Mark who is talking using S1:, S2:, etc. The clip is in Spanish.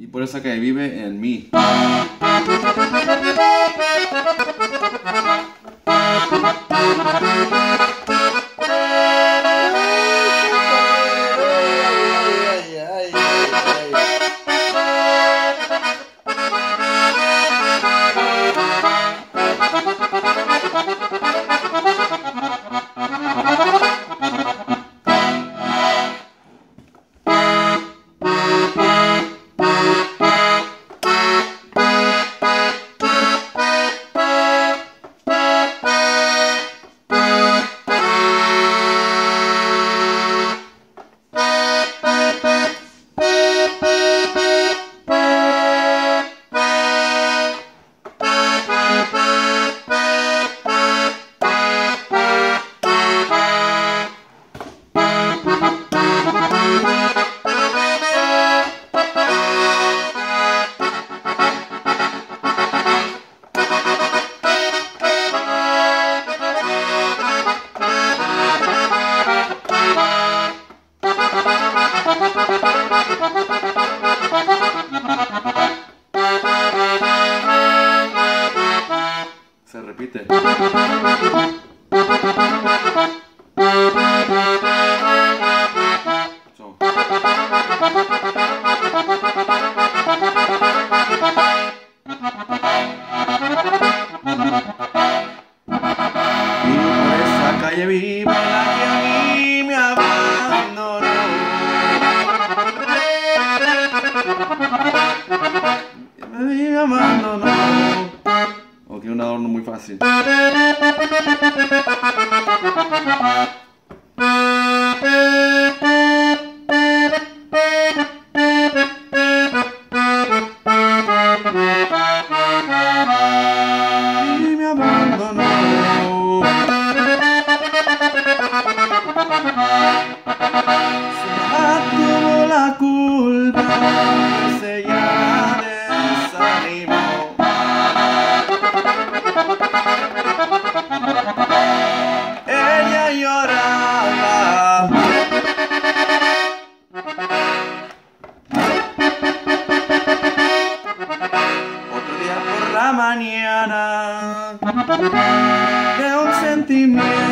S1: Y por eso que vive en mí. Se repite. So. Y por esa calle vive la Ok, un adorno muy fácil. Culpa, mañana de un sentimiento.